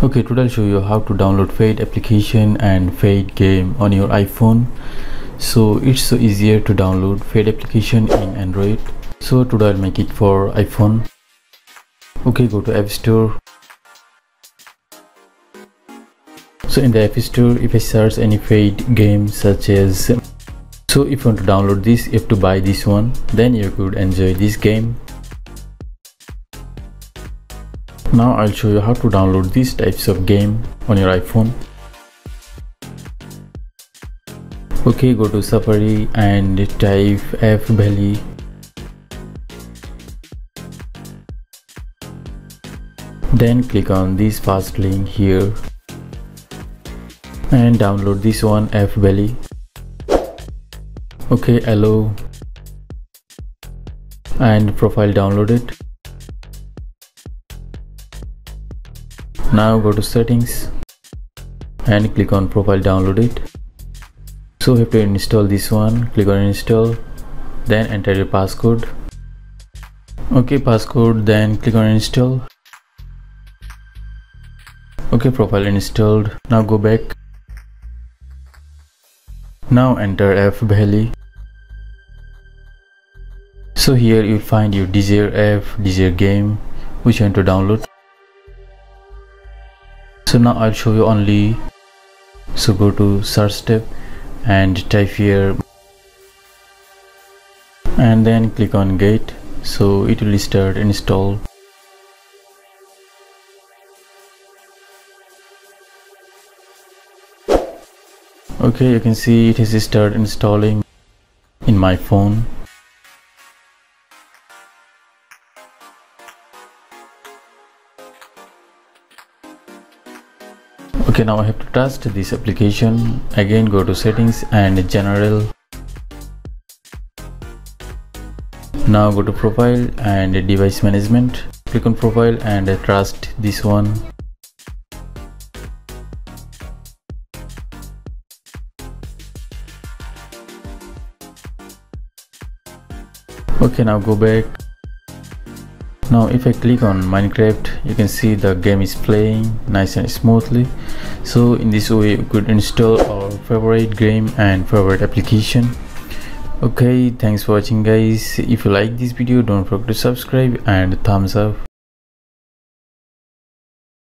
okay today i'll show you how to download fade application and fade game on your iphone. So it's so easier to download fade application in android. So today i'll make it for iphone. Okay go to app store. So in the app store if i search any fade game such as so if you want to download this you have to buy this one. Then you could enjoy this game now I'll show you how to download these types of game on your iPhone. Okay go to Safari and type AppValley then click on this fast link here and download this one AppValley okay hello. And profile downloaded now go to settings and click on profile download it. So you have to install this one. Click on install then enter your passcode. Okay passcode then click on install. Okay profile installed. Now go back. Now enter AppValley so here you find your desire app desire game which you want to download now I'll show you only so go to search tab and type here and then click on get so it will start install okay you can see it has started installing in my phone okay now I have to test this application. Again go to settings and general. Now go to profile and device management. Click on profile and trust this one. Okay now go back now if I click on Minecraft you can see the game is playing nice and smoothly. So in this way you could install our favorite game and favorite application. Okay thanks for watching guys. If you like this video don't forget to subscribe and thumbs up